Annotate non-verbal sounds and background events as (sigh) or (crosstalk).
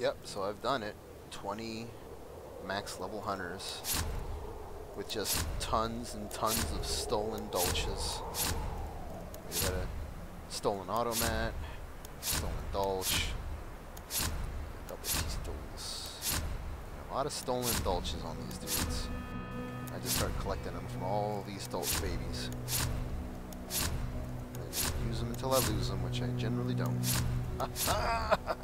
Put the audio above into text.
Yep, so I've done it. 20 max level hunters with just tons and tons of stolen dolches. We got a stolen automat, stolen dolch, double pistols. A lot of stolen dolches on these dudes. I just start collecting them from all these dolch babies. Use them until I lose them, which I generally don't. (laughs)